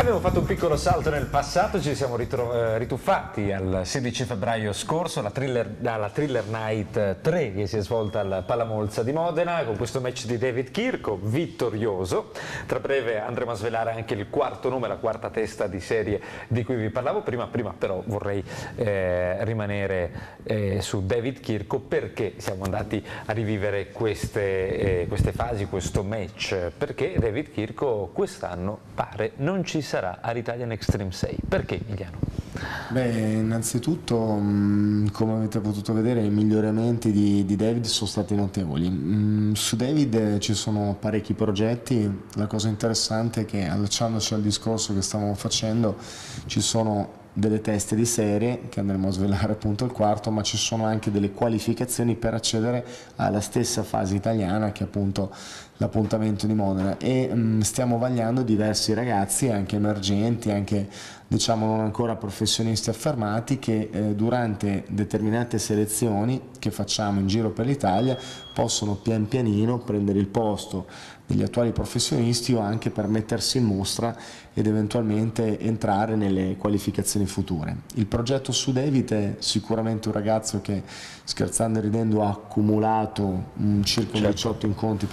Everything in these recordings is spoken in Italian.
Abbiamo fatto un piccolo salto nel passato, ci siamo eh, rituffati al 16 febbraio scorso alla thriller, alla thriller Night 3 che si è svolta al Palamolza di Modena con questo match di David Kirko vittorioso. Tra breve andremo a svelare anche il quarto nome, la quarta testa di serie di cui vi parlavo prima, prima però vorrei eh, rimanere eh, su David Kirko perché siamo andati a rivivere queste, eh, queste fasi, questo match, perché David Kirko quest'anno pare non ci sarà all'Italian Extreme 6. Perché Emiliano? Beh, innanzitutto, come avete potuto vedere, i miglioramenti di, di David sono stati notevoli. Su David ci sono parecchi progetti, la cosa interessante è che allacciandoci al discorso che stavamo facendo, ci sono delle teste di serie che andremo a svelare appunto il quarto, ma ci sono anche delle qualificazioni per accedere alla stessa fase italiana che appunto l'appuntamento di Modena e mh, stiamo vagliando diversi ragazzi anche emergenti, anche diciamo non ancora professionisti affermati che eh, durante determinate selezioni che facciamo in giro per l'Italia possono pian pianino prendere il posto degli attuali professionisti o anche per mettersi in mostra ed eventualmente entrare nelle qualificazioni future. Il progetto su David è sicuramente un ragazzo che scherzando e ridendo ha accumulato un circa certo. 18 incontri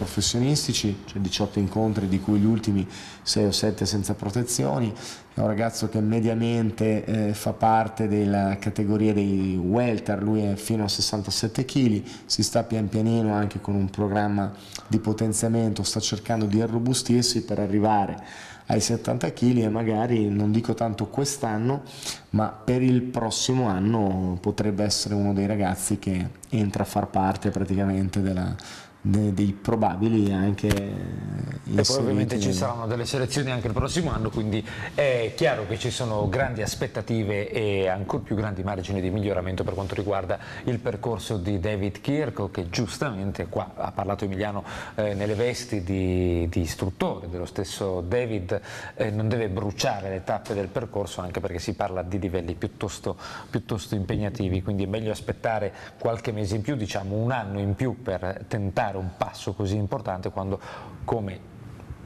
professionistici, cioè 18 incontri di cui gli ultimi 6 o 7 senza protezioni, è un ragazzo che mediamente eh, fa parte della categoria dei welter, lui è fino a 67 kg, si sta pian pianino anche con un programma di potenziamento, sta cercando di irrobustirsi per arrivare ai 70 kg e magari non dico tanto quest'anno ma per il prossimo anno potrebbe essere uno dei ragazzi che entra a far parte praticamente della, de, dei probabili anche e poi ovviamente ci saranno delle selezioni anche il prossimo anno quindi è chiaro che ci sono grandi aspettative e ancora più grandi margini di miglioramento per quanto riguarda il percorso di David Kirko che giustamente qua ha parlato Emiliano eh, nelle vesti di, di, istruttore dello stesso David eh, non deve bruciare le tappe del percorso anche perché si parla di livelli piuttosto, piuttosto impegnativi quindi è meglio aspettare qualche mese in più diciamo un anno in più per tentare un passo così importante quando come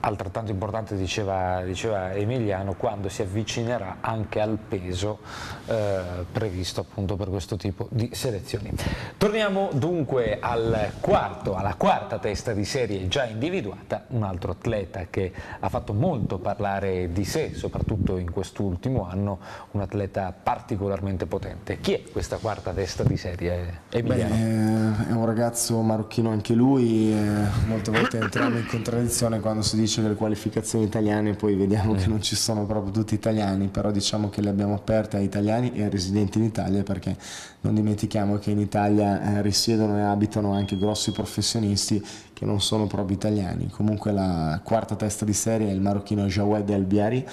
altrettanto importante diceva, diceva, Emiliano quando si avvicinerà anche al peso eh, previsto appunto per questo tipo di selezioni. Torniamo dunque al quarto, alla quarta testa di serie già individuata, un altro atleta che ha fatto molto parlare di sé, soprattutto in quest'ultimo anno, un atleta particolarmente potente. Chi è questa quarta testa di serie, Emiliano? Beh, è un ragazzo marocchino anche lui, eh, molte volte entriamo in contraddizione quando si dice dice delle qualificazioni italiane, poi vediamo mm. che non ci sono proprio tutti italiani, però diciamo che le abbiamo aperte a italiani e a residenti in Italia perché non dimentichiamo che in Italia eh, risiedono e abitano anche grossi professionisti che non sono proprio italiani. Comunque la quarta testa di serie è il marocchino Jawed El Biari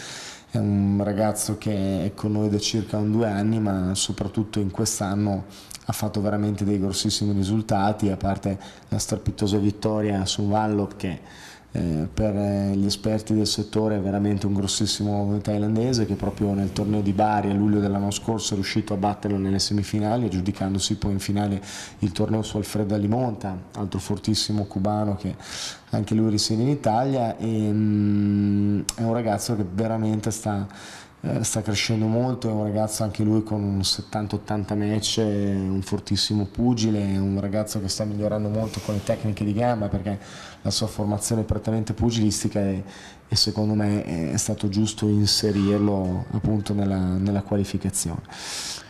è un ragazzo che è con noi da circa un due anni ma soprattutto in quest'anno ha fatto veramente dei grossissimi risultati a parte la strepitosa vittoria su Wallop che eh, per eh, gli esperti del settore è veramente un grossissimo thailandese che proprio nel torneo di Bari a luglio dell'anno scorso è riuscito a batterlo nelle semifinali aggiudicandosi poi in finale il torneo su Alfredo Alimonta, altro fortissimo cubano che anche lui risiede in Italia. E mm, è un ragazzo che veramente sta eh, sta crescendo molto, è un ragazzo anche lui con un 70-80 match, un fortissimo pugile, un ragazzo che sta migliorando molto con le tecniche di gamba perché la sua formazione è prettamente pugilistica e, e secondo me è stato giusto inserirlo appunto nella, nella, qualificazione.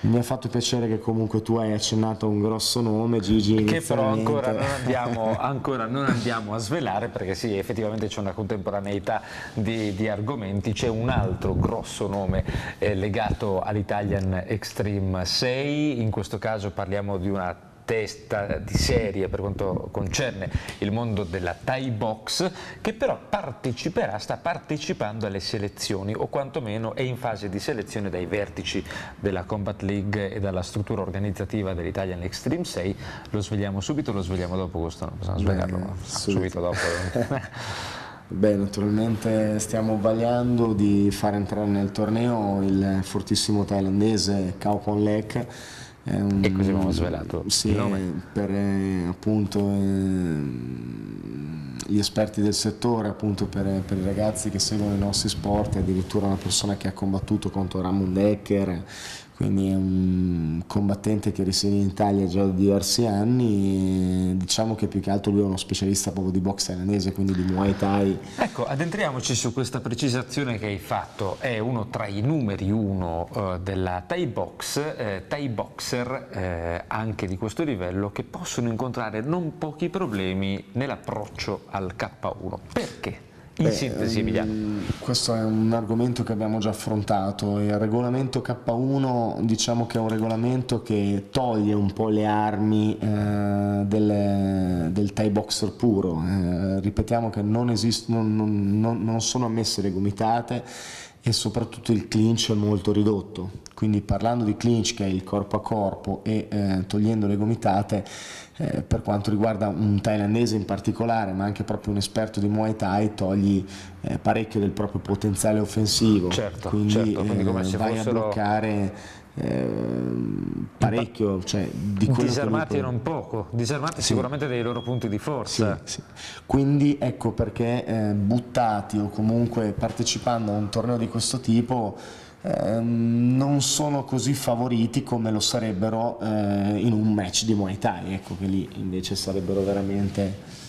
Mi ha fatto piacere che comunque tu hai accennato a un grosso nome, Gigi. Che però ancora non, andiamo, ancora non andiamo a svelare perché sì, effettivamente c'è una contemporaneità di, di argomenti, c'è un altro grosso nome eh, legato all'Italian Extreme 6, in questo caso parliamo di una testa di serie per quanto concerne il mondo della Thai Box che però parteciperà, sta partecipando alle selezioni o quantomeno è in fase di selezione dai vertici della Combat League e dalla struttura organizzativa dell'Italian Extreme 6 lo svegliamo subito o lo svegliamo dopo questo? Non possiamo svegliarlo Beh, subito. subito dopo Beh, naturalmente stiamo vagliando di far entrare nel torneo il fortissimo thailandese Kao Pon Lek un, e così abbiamo svelato sì, per eh, appunto eh, gli esperti del settore appunto per, per, i ragazzi che seguono i nostri sport, addirittura una persona che ha combattuto contro Ramon Decker, quindi è un combattente che risiede in Italia già da diversi anni, diciamo che più che altro lui è uno specialista proprio di box thailandese, quindi di Muay Thai. Ecco, addentriamoci su questa precisazione che hai fatto, è uno tra i numeri uno uh, della Thai Box, eh, Thai Boxer eh, anche di questo livello che possono incontrare non pochi problemi nell'approccio al K1. Perché? In Beh, sintesi Emiliano. Mm, questo è un argomento che abbiamo già affrontato. Il regolamento K1 diciamo che è un regolamento che toglie un po' le armi eh, del, del Thai boxer puro. Eh, ripetiamo che non, esist- non, non, non sono ammesse le gomitate e soprattutto il clinch è molto ridotto. Quindi parlando di clinch che è il corpo a corpo e eh, togliendo le gomitate eh, per quanto riguarda un thailandese in particolare, ma anche proprio un esperto di Muay Thai, togli eh, parecchio del proprio potenziale offensivo. Certo, quindi, certo, quindi eh, vai fossero... a bloccare eh, parecchio cioè, di disarmati che non poco disarmati sì. sicuramente dei loro punti di forza sì, sì. quindi ecco perché eh, buttati o comunque partecipando a un torneo di questo tipo Ehm, non sono così favoriti come lo sarebbero eh, in un match di Muay Thai, ecco che lì invece sarebbero veramente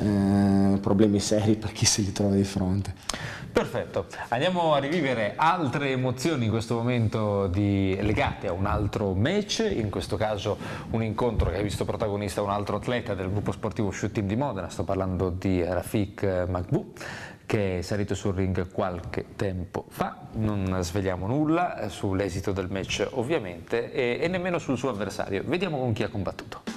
eh, problemi seri per chi se li trova di fronte. Perfetto, andiamo a rivivere altre emozioni in questo momento di, legate a un altro match, in questo caso un incontro che ha visto protagonista un altro atleta del gruppo sportivo Shoot Team di Modena, sto parlando di Rafik Magbu che è salito sul ring qualche tempo fa, non svegliamo nulla sull'esito del match ovviamente e, e nemmeno sul suo avversario, vediamo con chi ha combattuto.